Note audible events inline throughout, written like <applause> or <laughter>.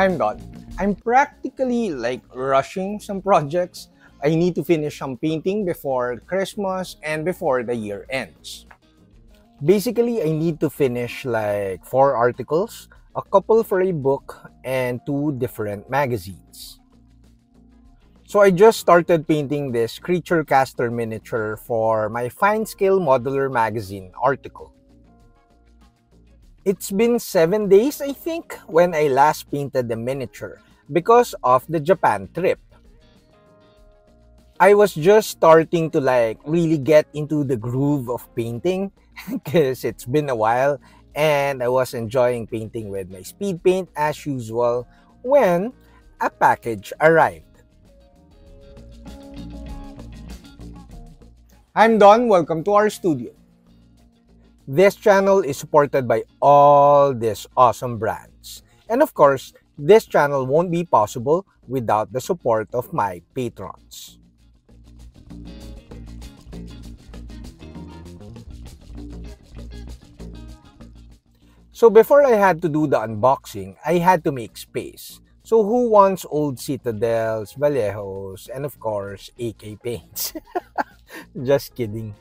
I'm done. I'm practically like rushing some projects. I need to finish some painting before Christmas and before the year ends. Basically, I need to finish like four articles, a couple for a book, and two different magazines. So I just started painting this Creature Caster miniature for my FineScale Modeler magazine article. It's been seven days, I think, when I last painted the miniature because of the Japan trip. I was just starting to like really get into the groove of painting <laughs> because it's been a while and I was enjoying painting with my speed paint as usual when a package arrived. I'm Don, welcome to our studio. This channel is supported by all these awesome brands. And of course, this channel won't be possible without the support of my patrons. So before I had to do the unboxing, I had to make space. So who wants old Citadels, Vallejos, and of course, AK paints? <laughs> Just kidding.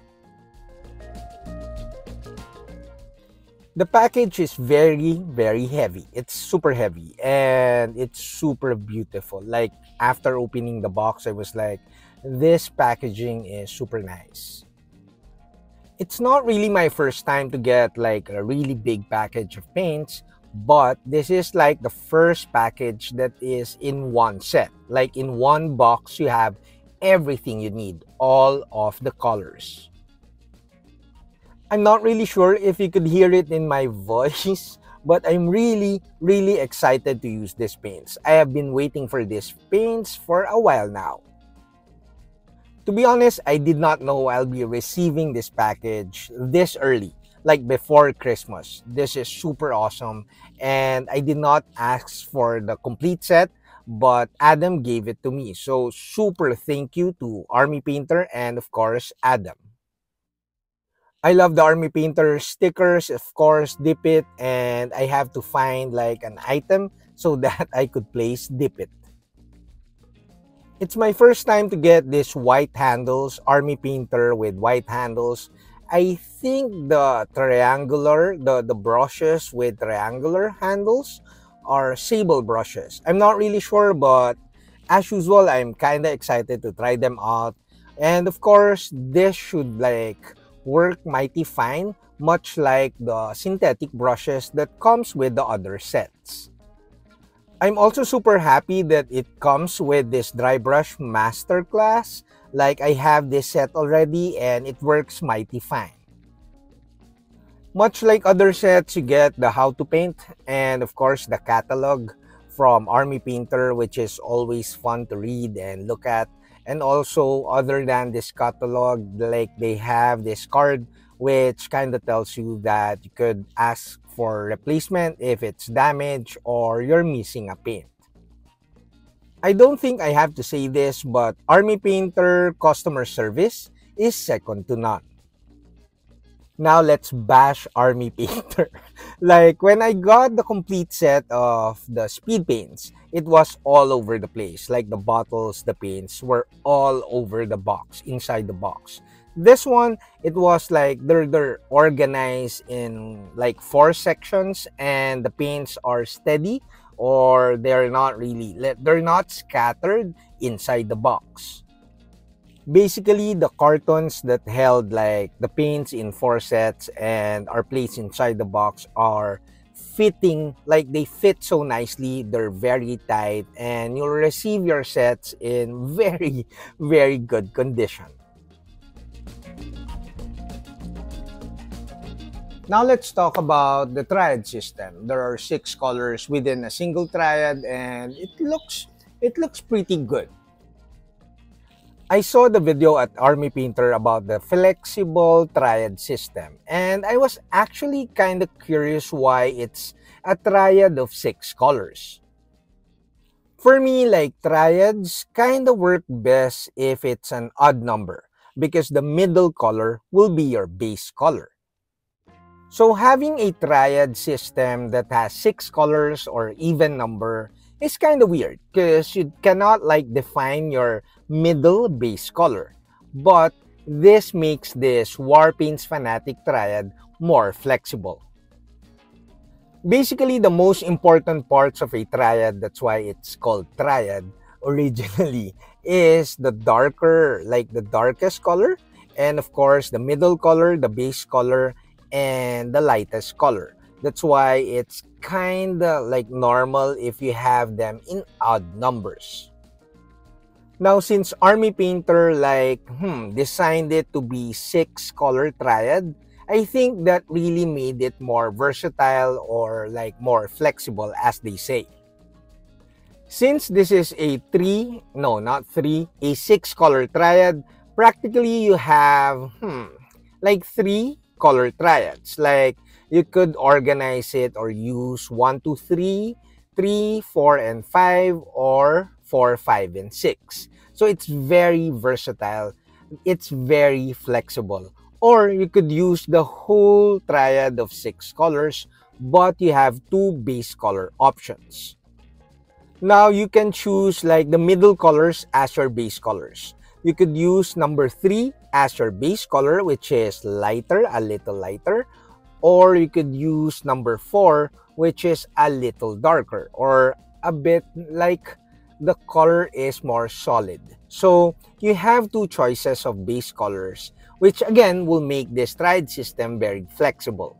The package is very, very heavy. It's super heavy and it's super beautiful. Like after opening the box, I was like, this packaging is super nice. It's not really my first time to get like a really big package of paints, but this is like the first package that is in one set. Like in one box, you have everything you need, all of the colors. I'm not really sure if you could hear it in my <laughs> voice, but I'm really, really excited to use these paints. I have been waiting for these paints for a while now. To be honest, I did not know I'll be receiving this package this early, like before Christmas. This is super awesome, and I did not ask for the complete set, but Adam gave it to me. So super thank you to Army Painter and of course Adam. I love the Army Painter stickers, of course, dip it, and I have to find like an item so <laughs> that I could place dip it. It's my first time to get this white handles, Army Painter with white handles. I think the triangular, the, the brushes with triangular handles are sable brushes. I'm not really sure, but as usual, I'm kind of excited to try them out. And of course, this should like work mighty fine, much like the synthetic brushes that comes with the other sets. I'm also super happy that it comes with this dry brush masterclass. Like I have this set already and it works mighty fine. Much like other sets, you get the how to paint and of course the catalog from Army Painter, which is always fun to read and look at and also other than this catalog like they have this card which kind of tells you that you could ask for replacement if it's damaged or you're missing a paint I don't think I have to say this, but Army Painter customer service is second to none. Now let's bash Army <laughs> Painter. like when I got the complete set of the speed paints, it was all over the place. Like the bottles, the paints were all over the box, inside the box. This one, it was like they're, they're organized in like four sections and the paints are steady or they're not really, they're not scattered inside the box. Basically, the cartons that held like the paints in four sets and are placed inside the box are fitting like they fit so nicely they're very tight and you'll receive your sets in <laughs> very very good condition Now let's talk about the triad system. There are six colors within a single triad and it looks it looks pretty good. I saw the video at Army Painter about the flexible triad system, and I was actually kind of curious why it's a triad of six colors. For me, like triads kind of work best if it's an odd number because the middle color will be your base color. So having a triad system that has six colors or even number is kind of weird because you cannot like define your middle base color. But this makes this Warpaints Fanatic Triad more flexible. Basically, the most important parts of a triad, that's why it's called triad originally, <laughs> is the darker, like the darkest color, and of course, the middle color, the base color, and the lightest color. That's why it's kind of like normal if you have them in odd numbers. Now, since Army Painter like hmm, designed it to be six color triad, I think that really made it more versatile or like more flexible as they say. Since this is a three, no, not three, a six color triad, practically you have hmm, like three color triads. Like you could organize it or use 1, 2, 3, 3, 4, and 5, or 4, 5, and 6. So it's very versatile. It's very flexible. Or you could use the whole triad of six colors, but you have two base color options. Now you can choose like the middle colors as your base colors. You could use number 3 as your base color, which is lighter, a little lighter, or you could use number 4 which is a little darker or a bit like the color is more solid. So you have two choices of base colors which again will make this triad system very flexible.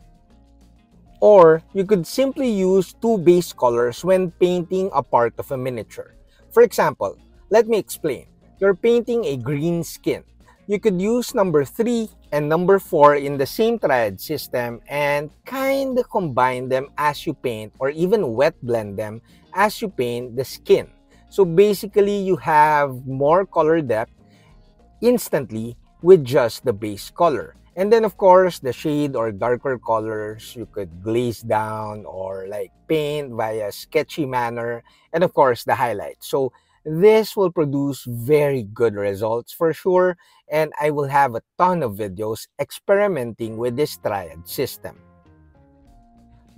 Or you could simply use two base colors when painting a part of a miniature. For example, let me explain. You're painting a green skin you could use number 3 and number 4 in the same triad system and kind of combine them as you paint or even wet blend them as you paint the skin. So basically, you have more color depth instantly with just the base color. And then of course, the shade or darker colors you could glaze down or like paint via sketchy manner. And of course, the highlights. So this will produce very good results for sure and I will have a ton of videos experimenting with this triad system.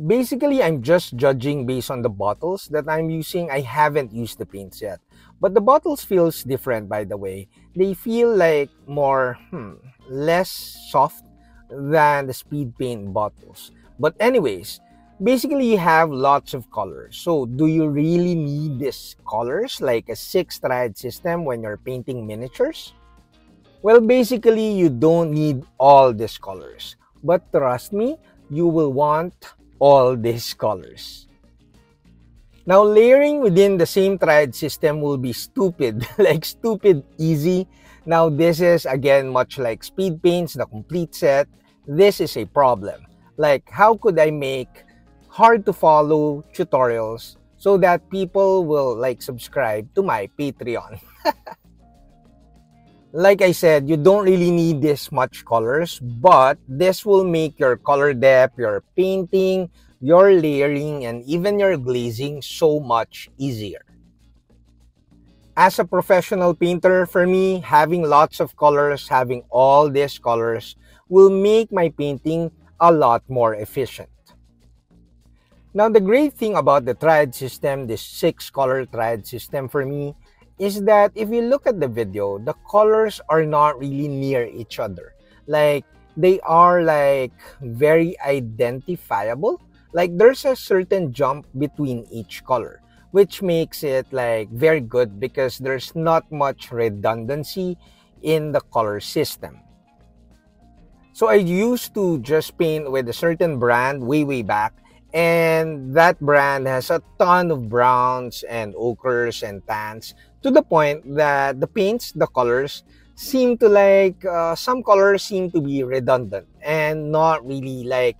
Basically, I'm just judging based on the bottles that I'm using. I haven't used the paints yet. But the bottles feels different by the way. They feel like more, hmm, less soft than the speed paint bottles. But anyways, basically you have lots of colors. So do you really need these colors like a six triad system when you're painting miniatures? Well, basically you don't need all these colors. But trust me, you will want all these colors. Now, layering within the same triad system will be stupid, <laughs> like stupid easy. Now, this is again much like speed paints, the complete set. This is a problem. Like, how could I make hard to follow tutorials so that people will like subscribe to my Patreon. <laughs> like I said, you don't really need this much colors, but this will make your color depth, your painting, your layering, and even your glazing so much easier. As a professional painter, for me, having lots of colors, having all these colors will make my painting a lot more efficient. Now, the great thing about the triad system, this six color triad system for me, is that if you look at the video, the colors are not really near each other. Like, they are like very identifiable. Like, there's a certain jump between each color, which makes it like very good because there's not much redundancy in the color system. So I used to just paint with a certain brand way, way back and that brand has a ton of browns and ochres and tans to the point that the paints, the colors, seem to like, uh, some colors seem to be redundant and not really like,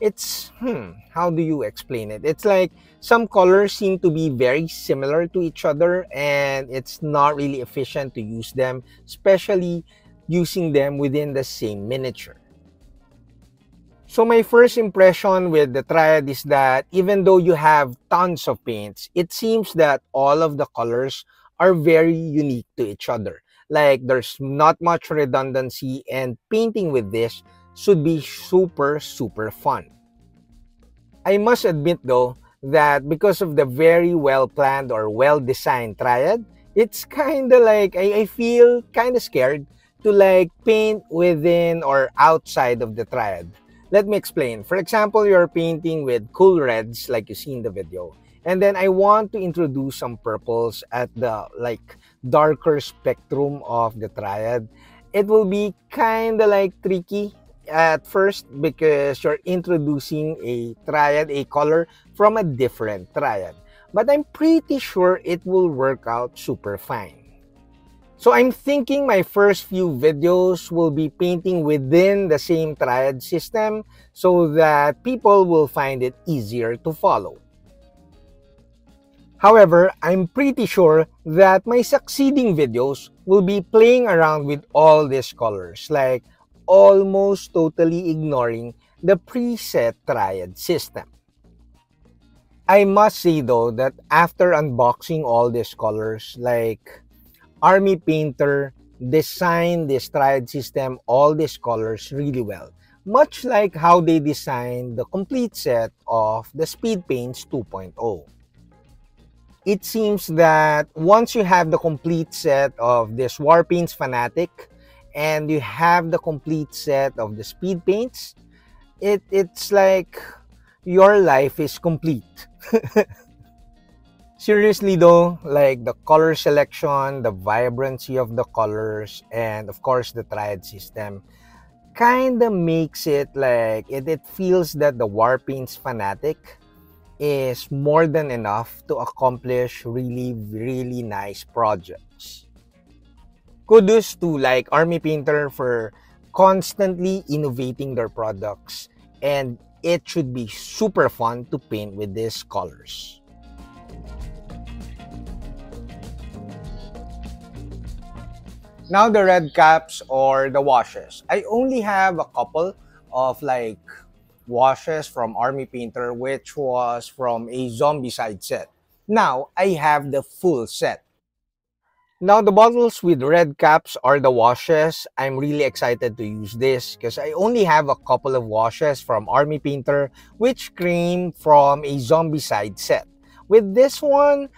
it's, hmm, how do you explain it? It's like some colors seem to be very similar to each other and it's not really efficient to use them, especially using them within the same miniature. So my first impression with the Triad is that even though you have tons of paints, it seems that all of the colors are very unique to each other. Like there's not much redundancy and painting with this should be super, super fun. I must admit though that because of the very well planned or well designed triad, it's kind of like I, I feel kind of scared to like paint within or outside of the triad. Let me explain. For example, you're painting with cool reds like you see in the video. And then I want to introduce some purples at the like darker spectrum of the triad. It will be kind of like tricky at first because you're introducing a triad, a color from a different triad. But I'm pretty sure it will work out super fine. So I'm thinking my first few videos will be painting within the same triad system so that people will find it easier to follow. However, I'm pretty sure that my succeeding videos will be playing around with all these colors, like almost totally ignoring the preset triad system. I must say though that after unboxing all these colors, like Army Painter designed this triad system, all these colors really well. Much like how they designed the complete set of the Speed Paints 2.0 it seems that once you have the complete set of this Warpaints Fanatic and you have the complete set of the Speed Paints, it, it's like your life is complete. <laughs> Seriously though, like the color selection, the vibrancy of the colors, and of course the triad system, kind of makes it like it, it feels that the Warpaints Fanatic is more than enough to accomplish really, really nice projects. Kudos to like Army Painter for constantly innovating their products and it should be super fun to paint with these colors. Now the red caps or the washes. I only have a couple of like washes from Army Painter, which was from a Zombicide set. Now, I have the full set. Now, the bottles with red caps are the washes. I'm really excited to use this because I only have a couple of washes from Army Painter, which came from a Zombicide set. With this one,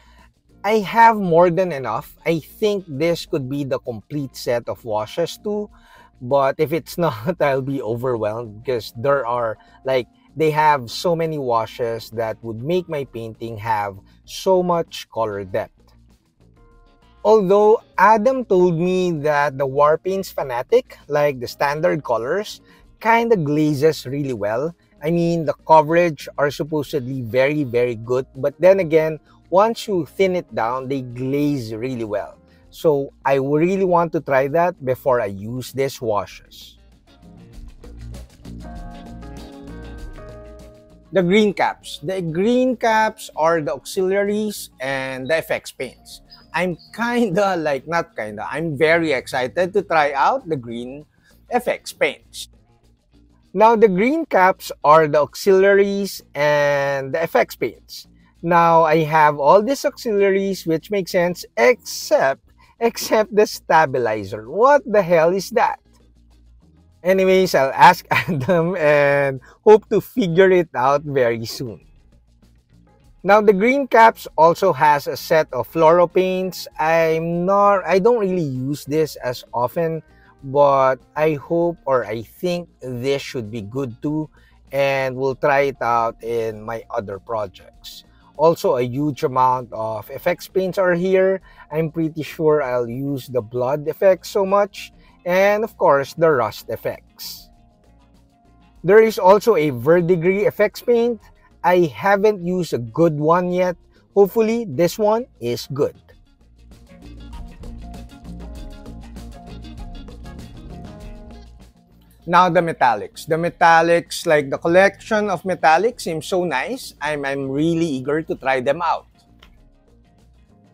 I have more than enough. I think this could be the complete set of washes too. But if it's <laughs> not, I'll be overwhelmed because there are like they have so many washes that would make my painting have so much color depth. Although Adam told me that the Warpaints Fanatic, like the standard colors, kind of glazes really well. I mean, the coverage are supposedly very, very good. But then again, once you thin it down, they glaze really well. So I really want to try that before I use these washes. The green caps. The green caps are the auxiliaries and the FX paints. I'm kinda <laughs> like, not kinda, I'm very excited to try out the green FX paints. Now, the green caps are the auxiliaries and the FX paints. Now, I have all these auxiliaries, which makes sense, except except the stabilizer. What the hell is that? Anyways, I'll ask <laughs> Adam and hope to figure it out very soon. Now the green caps also has a set of fluoro paints. I'm not I don't really use this as often, but I hope or I think this should be good too and we'll try it out in my other projects. Also, a huge amount of effects paints are here. I'm pretty sure I'll use the blood effects so much. And of course, the rust effects. There is also a verdigris effects paint. I haven't used a good one yet. Hopefully, this one is good. Now the metallics. The metallics, like the collection of metallics seems so nice. I'm, I'm really eager to try them out.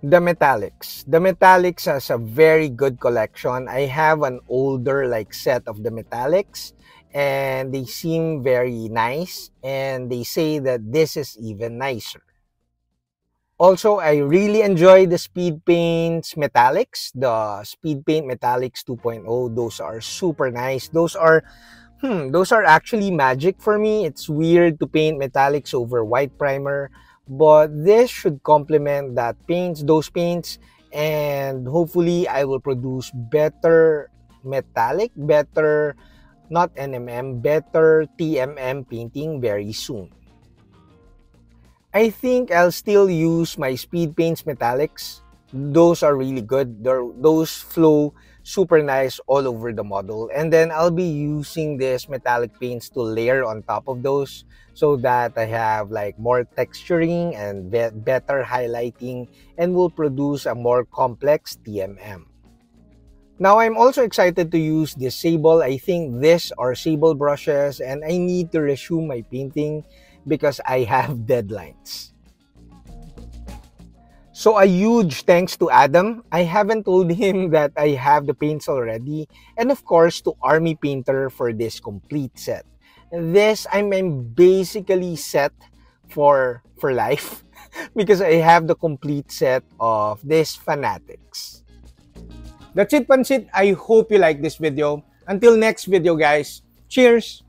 The metallics. The metallics has a very good collection. I have an older like set of the metallics and they seem very nice and they say that this is even nicer. Also, I really enjoy the Speed Paints Metallics, the Speed Paint Metallics 2.0. Those are super nice. Those are, hmm, those are actually magic for me. It's weird to paint metallics over white primer, but this should complement that paints, those paints, and hopefully I will produce better metallic, better not NMM, better TMM painting very soon. I think I'll still use my Speed Paints Metallics. Those are really good. They're, those flow super nice all over the model. And then I'll be using this metallic paints to layer on top of those so that I have like more texturing and be better highlighting and will produce a more complex TMM. Now I'm also excited to use this sable. I think these are sable brushes and I need to resume my painting because I have deadlines. So a huge thanks to Adam. I haven't told him <laughs> that I have the paints already. And of course to Army Painter for this complete set. This I'm, basically set for for life <laughs> because I have the complete set of this Fanatics. That's it, Pansit. I hope you like this video. Until next video, guys. Cheers!